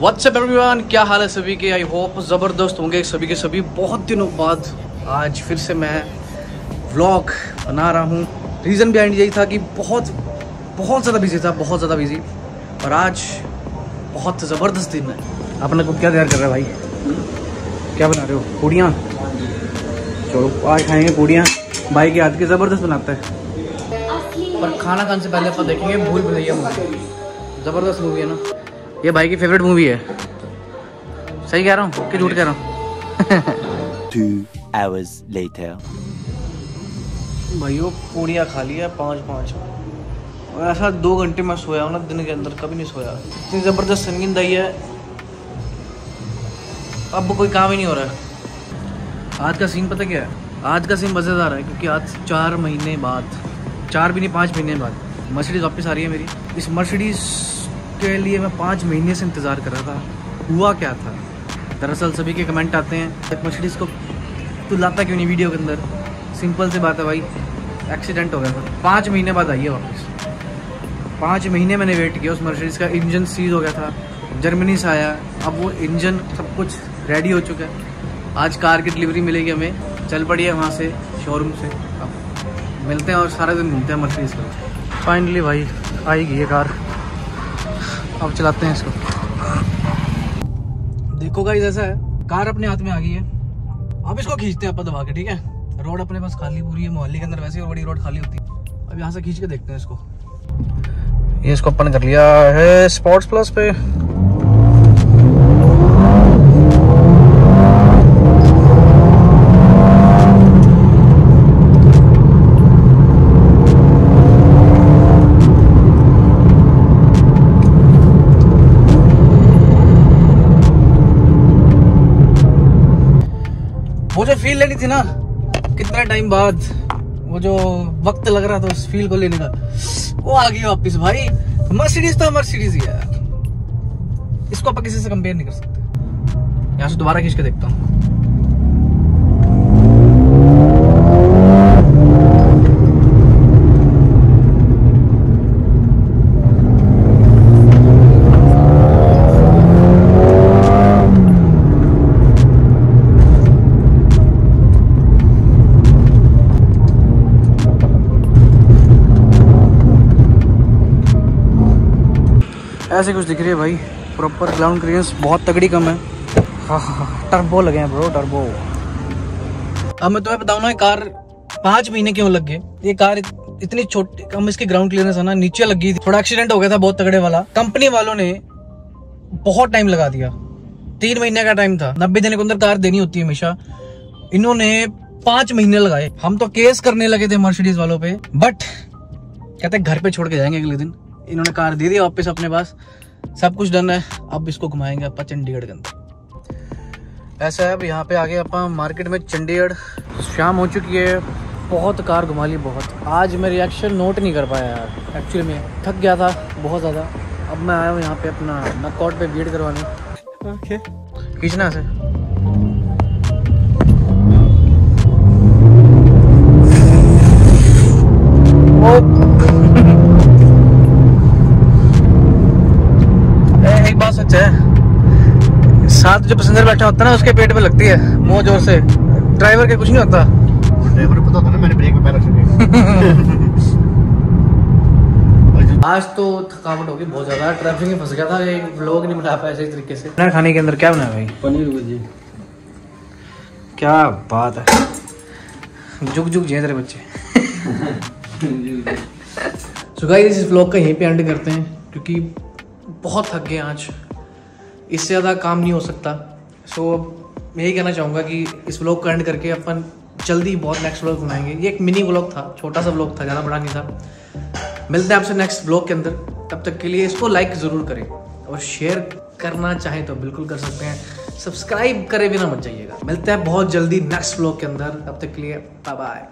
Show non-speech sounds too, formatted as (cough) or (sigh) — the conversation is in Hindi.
व्हाट्सएप एवरीवन क्या हाल है सभी के? आई होप ज़बरदस्त होंगे सभी के सभी। बहुत दिनों बाद आज फिर से मैं व्लॉग बना रहा हूँ। रीज़न बिहाइंड यही था कि बहुत बहुत ज़्यादा बिज़ी था, बहुत ज़्यादा बिज़ी और आज बहुत ज़बरदस्त दिन है। अपने को क्या तैयार कर रहे भाई? क्या बना रहे हो? पूड़ियाँ? चलो, आज खाएँगे पूड़ियाँ। भाई के हाथ की ज़बरदस्त बनाता है। पर खाना खाने से पहले अपन देखेंगे भूल भुलैया ज़बरदस्त मूवी है ना? ये भाई की फेवरेट मूवी है। सही कह रहा हूँ? कि झूठ कह रहा हूँ? (laughs) Two hours later. भाइयों पूड़ियाँ खा लिया पाँच पाँच। और ऐसा दो घंटे में सोया हूँ ना दिन के अंदर कभी नहीं सोया। इतनी ज़बरदस्त संगीन दही है। अब कोई काम ही नहीं हो रहा है। आज का सीन पता क्या है? आज का सीन मज़ेदार है क्योंकि आज चार महीने बाद चार भी नहीं पाँच महीने बाद मर्सिडीज़ वापस आ रही है मेरी। इस मर्सिडीज़ के लिए मैं पाँच महीने से इंतज़ार कर रहा था। हुआ क्या था? दरअसल सभी के कमेंट आते हैं। मर्सिडीज़ को तू लाता क्यों नहीं वीडियो के अंदर? सिंपल सी बात है भाई। एक्सीडेंट हो गया था। पाँच महीने बाद है वापस। पाँच महीने मैंने वेट किया। उस मर्सिडीज़ का इंजन सीज हो गया था। जर्मनी से आया। अब वो इंजन सब कुछ रेडी हो चुका है। आज कार की डिलीवरी मिलेगी हमें। चल पड़ी है वहाँ से शोरूम से। अब मिलते हैं और सारा दिन घूमते हैं मर्सिडीज़ का फाइनली भाई आएगी ये कार अब चलाते हैं इसको। देखो गाइस ऐसा है। कार अपने हाथ में आ गई है। अब इसको खींचते हैं अपन दबा के, ठीक है? रोड अपने पास खाली पूरी है, मोहल्ले के अंदर वैसे और बड़ी रोड खाली होती है। अब यहाँ से खींच के देखते हैं इसको। ये इसको अपन कर लिया है स्पोर्ट्स प्लस पे। जो फील लेनी थी ना, कितना टाइम बाद, वो जो वक्त लग रहा था उस फील को लेने का, वो आ गई वापिस भाई। मर्सिडीज तो मर्सिडीज ही है इसको आप किसी से कंपेयर नहीं कर सकते। यहाँ से दोबारा खींच के देखता हूँ। ऐसे कुछ दिख रही है भाई। प्रॉपर ग्राउंड क्लियरेंस बहुत तगड़ी कम है। हाँ हाँ हाँ टर्बो लगे हैं ब्रो टर्बो अब मैं तुम्हें बताऊँ ना कार पाँच महीने क्यों लग गए? ये कार इतनी छोटी, कम इसकी ग्राउंड क्लियरेंस है ना, नीचे लग गई थी। थोड़ा एक्सीडेंट हो गया था, बहुत तगड़े वाला। कंपनी वालों ने बहुत टाइम लगा दिया। तीन महीने का टाइम था। नब्बे दिन के अंदर कार देनी होती है हमेशा। इन्होंने पाँच महीने लगाए। हम तो केस करने लगे थे मर्सिडीज वालों पे बट कहते घर पे छोड़ के जाएँगे अगले दिन। इन्होंने कार दे दी वापस अपने पास। सब कुछ डन है। अब इसको घुमाएँगे आप चंडीगढ़ के अंदर। ऐसा है अब यहाँ पे आगे आप मार्केट में चंडीगढ़ शाम हो चुकी है। बहुत कार घुमा ली बहुत। आज मैं रिएक्शन नोट नहीं कर पाया यार। एक्चुअली में थक गया था बहुत ज़्यादा। अब मैं आया हूँ यहाँ पे अपना नकआउट पे बीट करवाने। ओके खींचना से एक सच है। साथ जो पैसेंजर बैठा होता है ना उसके पेट पे लगती है मुँह ज़ोर से। ड्राइवर के कुछ नहीं होता। ड्राइवर पता होता ना मैंने ब्रेक पे पैर रख (laughs) आज तो थकावट होगी बहुत ज़्यादा। ट्रैफ़िक में फंस गया था ये लोग नहीं बना पाया सही तरीके से। खाना खाने के अंदर क्या बनाया भाई? पनीर भुजी क्या बात है। जुग जुग जिए तेरे बच्चे। (laughs) सो गाइस इस व्लॉग का यहीं पे एंड करते हैं क्योंकि बहुत थक गए आज। इससे ज़्यादा काम नहीं हो सकता। सो मैं यही कहना चाहूँगा कि इस व्लॉग को एंड करके अपन जल्दी बहुत नेक्स्ट व्लॉग बनाएँगे। ये एक मिनी व्लॉग था, छोटा सा व्लॉग था, ज़्यादा बड़ा नहीं था। मिलते हैं आपसे नेक्स्ट व्लॉग के अंदर। तब तक के लिए इसको लाइक ज़रूर करें और शेयर करना चाहें तो बिल्कुल कर सकते हैं। सब्सक्राइब करे बिना मत जाइएगा। मिलते हैं बहुत जल्दी नेक्स्ट व्लॉग के अंदर। तब तक के लिए बाय बाय